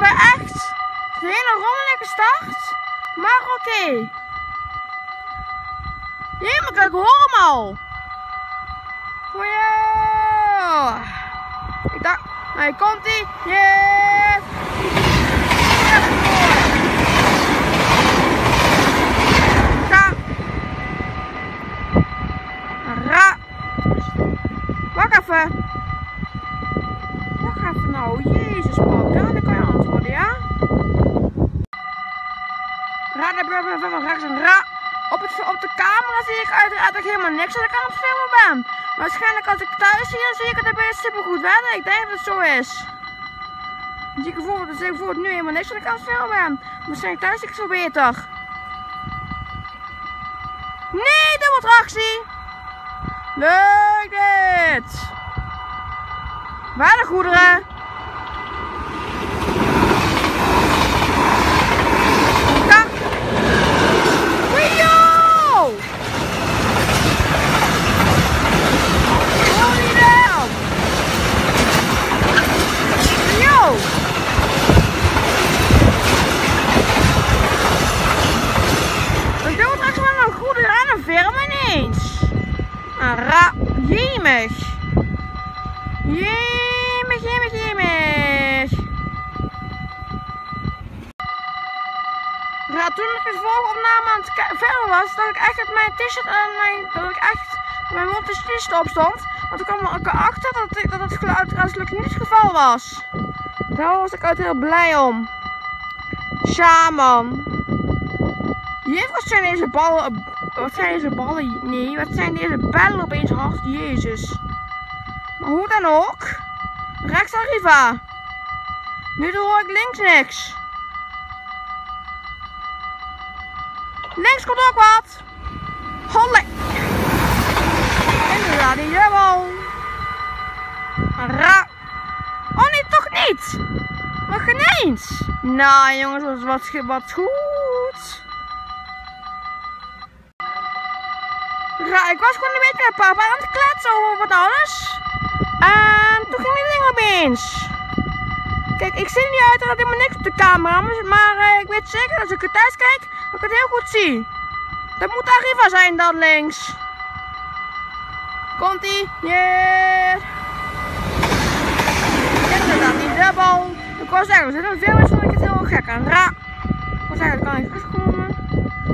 hebben echt een hele rommelige start. Maar oké. Okay. Jee, maar kijk, hoor hem al. Oh ja. Ik dacht, nou komt ie. Yes. Zie ik uiteraard ik helemaal niks dat ik aan het filmen ben. Waarschijnlijk als ik thuis zie, dan zie ik het er super goed werken. Ik denk dat het zo is. Dan zie ik bijvoorbeeld, zie ik nu helemaal niks dat ik aan het filmen ben. Waarschijnlijk thuis zie ik het zo beter. Nee, dubbeltractie. Leuk dit. Waar de goederen? Ra, jemig. Jemig, jemig, jemig. Toen ik de volgende aan het filmen was, dat ik echt met mijn t-shirt en mijn, dat ik echt mijn mond t-shirt op stond. Want toen kwam ik erachter dat, ik, dat het geluid niet het geval was. Daar was ik uit heel blij om. Shaman. Juffrouw zijn deze ballen wat zijn deze ballen? Nee, wat zijn deze ballen opeens hard? Jezus. Maar hoe dan ook. Rechts Arriva. Nu hoor ik links niks. Links komt ook wat. Holle. Inderdaad, die dubbel. Ra. Oh nee, toch niet. Maar geen eens. Nou jongens, dat wat, wat goed. Ja, ik was gewoon een beetje met papa aan het kletsen over wat alles. En toen ging het ding opeens. Kijk, ik zie niet uit dat helemaal niks op de camera, maar uh, ik weet zeker als ik er thuis kijk, ik het heel goed zie. Dat moet Arriva zijn dan links. Komt ie? Yeah. Inderdaad, die dubbel. Ik wou zeggen, we zitten veel meer vond ik het heel gek aan. Ra. Ik wou zeggen, dat kan ik goed komen.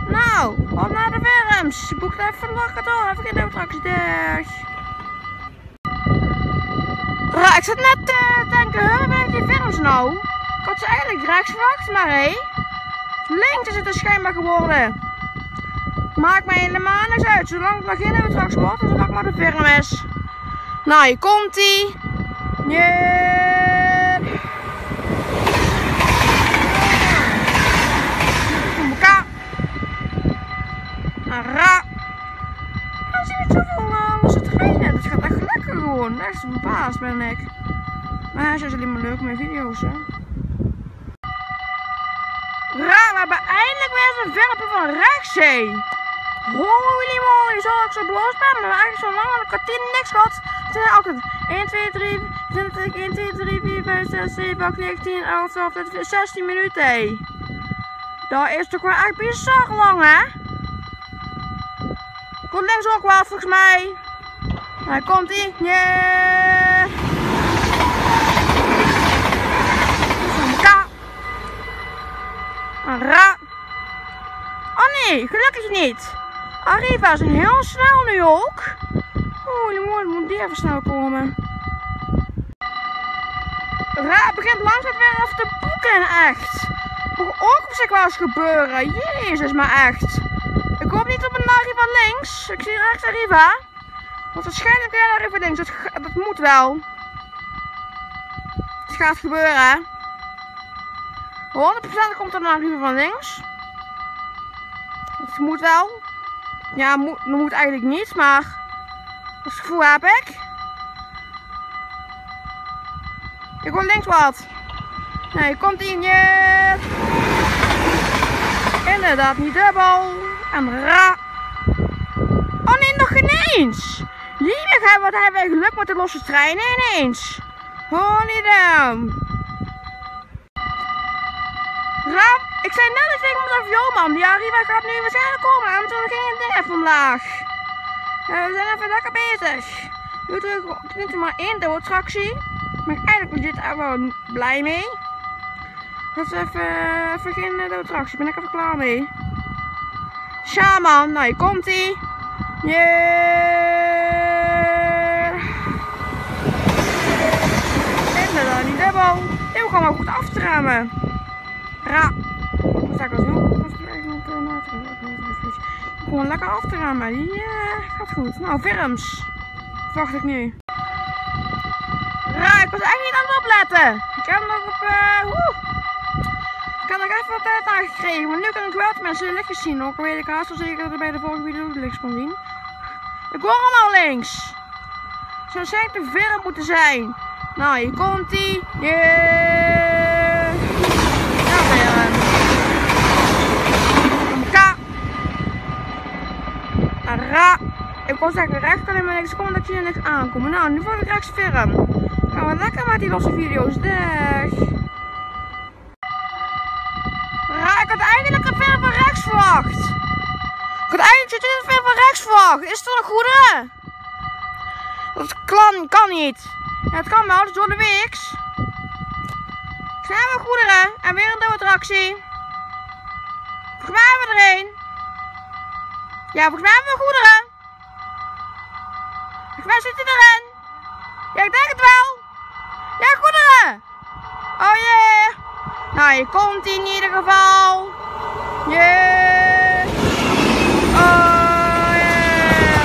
Nou, op naar de Willems. Boek even wakker door. Even geen attractie dicht. Ja, ik zat net te uh, denken, huh, ben ik die films nou? Ik had ze eigenlijk rechts verwacht, maar hé. Links is het dus schijnbaar geworden. Maakt mij helemaal niks uit. Zolang het maar geen wordt en zolang maar de film is. Nou, hier komt ie. Yeah. Ra. Dan zie je zoveel uh, losse treinen. Dat gaat echt lekker gewoon. Echt verbaasd ben ik. Maar hij is alleen maar leuk met video's hè. Eindelijk weer zo'n filmpje van Rechtszee. Holy moly, zo ik zo boos ben. Maar eigenlijk zo lang een kwartier niks gehad. Toen zei altijd 1, 2, 3, 20, 1, 2, 3, 4, 5, 6, 7, 8, 9, 10, 11, 12, 13, 16 minuten. Hé. Dat is toch wel echt bizar lang hè. Komt links ook wel volgens mij. Hij komt ie. Yeah. Ra. Oh nee, gelukkig niet. Arriva is heel snel nu ook. Holy mooi, moet die even snel komen. Ra begint langzaam weer af te boeken, echt. Mag ook op zich wel eens gebeuren. Jezus, maar echt. Ik hoop niet op een Arriva links. Ik zie rechts Arriva. Want waarschijnlijk weer Arriva links. Dat, moet wel. Het gaat gebeuren. 100% komt er een Arriva van links. Dat moet wel. Ja, moet, moet eigenlijk niet, maar dat gevoel heb ik. Ik hoor links wat. Nee, komt in je. Inderdaad, niet dubbel. En ra. Oh nee, nog geen eens. Hier wat hebben we geluk met de losse treinen ineens. Holy damn. Raam, ik zei net dat ik moet even man. Die Arriva gaat nu waarschijnlijk komen. En toen ging het ding even omlaag. Ja, we zijn even lekker bezig. Nu terug op maar één doodtractie. Maar eigenlijk ben ik dit gewoon blij mee. Dat is even, even geen doodtractie. Ben ik even klaar mee. Shaman, nou hier komt ie. Yeah. Inderdaad, niet dubbel. Dit moet gewoon goed af. Ra. Sta ik als heel Gewoon lekker af te remmen. Ja, gaat goed. Nou, firms. Wacht ik nu. Ra, ik was echt niet aan het opletten. Ik heb nog op. Uh. Ik nog even wat tijd aangekregen. Maar nu kan ik wel de mensen lichtjes zien. Ook weet ik haast wel zeker dat er bij de volgende video de licht kan zien. Ik hoor hem al links. Zo zijn te ver moeten zijn. Nou, hier komt hij. Ja, weer. Ka. Ik kon zeggen rechts kan maar niks komen dat je er niks aankomen. Nou, nu word ik rechts firm. Gaan we lekker met die losse video's. Ra, ik had eigenlijk een film van rechts verwacht. Ik had eigenlijk een film van rechts verwacht. Is dat een goede? Dat kan, niet. Het kan wel, dus door de weeks. We goederen en weer een attractie. Volgens mij hebben. Ja, volgens mij hebben we goederen. Volgens mij zit hij erin. Ja, ik denk het wel. Ja, goederen. Oh jee. Yeah. Nou, je komt in ieder geval. Yeah. Oh yeah.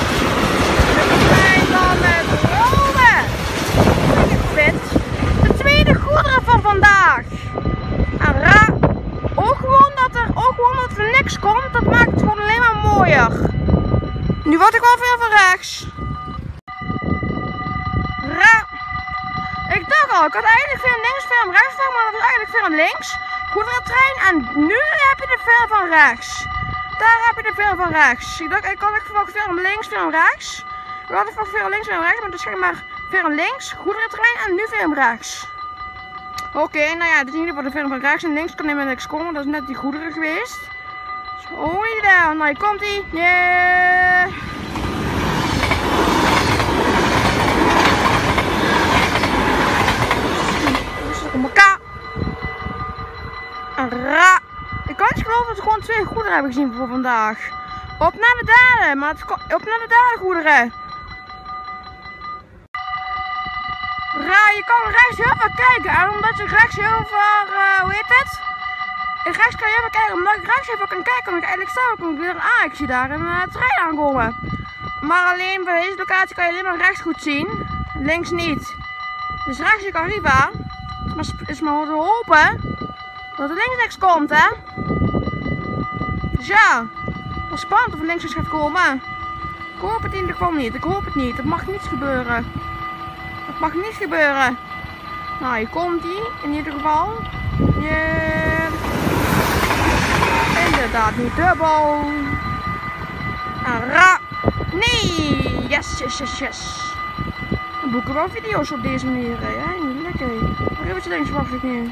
Dit is mijn dan met Rome. Ik vind de tweede goederen van vandaag. En ra, ook gewoon dat er, ook gewoon dat er niks komt, dat maakt het gewoon alleen maar mooier. Nu word ik wel veel van rechts. Ra. Al, ik had eigenlijk veel links, veel rechts, maar dat was eigenlijk veel links. Goederentrein en nu heb je de veel van rechts. Daar heb je de veel van rechts. Ik dacht, ik had ik verwacht veel links, veel rechts. Ik had verwacht veel links, veel rechts, maar het is maar veel links, goederentrein en nu veel rechts. Oké, nou ja, dit is ieder geval de film van rechts en links kan helemaal niks komen. Dat is net die goederen geweest. Oh, daar. Nou, hier komt ie. Yeah. Op elkaar. Ra. Ik kan niet geloven dat we gewoon twee goederen hebben gezien voor vandaag. Op naar de maar op naar de derde goederen. Ra, je kan rechts heel veel kijken. En omdat je rechts heel veel, uh, hoe heet het? Rechts kan je veel kijken. Omdat ik rechts veel kan kijken, kan ik eigenlijk zelf ook weer een A. Ik zie daar een uh, trein aankomen. Maar alleen bij deze locatie kan je alleen maar rechts goed zien. Links niet. Dus rechts zie ik Arriva. Is maar hopen dat er links niks komt, hè? Dus ja, wat spannend of er links iets gaat komen. Ik hoop het in ieder geval niet. Ik hoop het niet. Het mag niets gebeuren. Dat mag niet gebeuren. Nou, hier komt hij in ieder geval. Yeah. Inderdaad, niet dubbel. En ra. Nee! Yes, yes, yes, yes. We boeken wel video's op deze manier. Hè? Ik nu.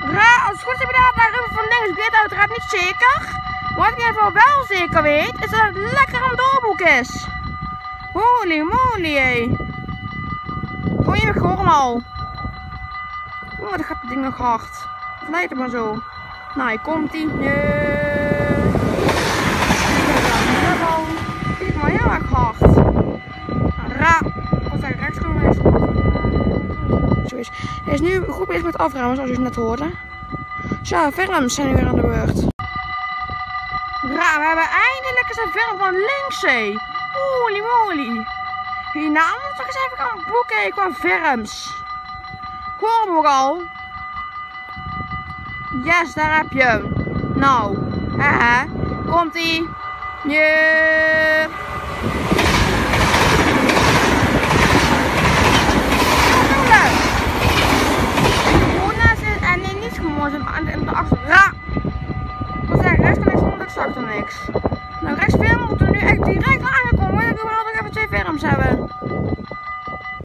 Ra, als het goed heb je daar naar van links. Ik weet uiteraard niet zeker. Wat ik in wel zeker weet, is dat het lekker een doorboek is. Holy moly, hé. Je gewoon al. Oeh, dat gaat het ding nog hard. Lijkt het maar zo. Nou, hier komt ie. Yeah. Kijk maar heel erg hard. Ra. Wat gaan rechts. Zo is. Hij is nu goed bezig met afruimen, zoals je net hoorde. Zo, films zijn nu weer aan de beurt. Ra, we hebben eindelijk eens een film van links, hé. Holy moly. Hierna moet ik toch eens even gaan boeken qua ook al. Yes, daar heb je hem. Nou, haha. Komt ie. Yeah.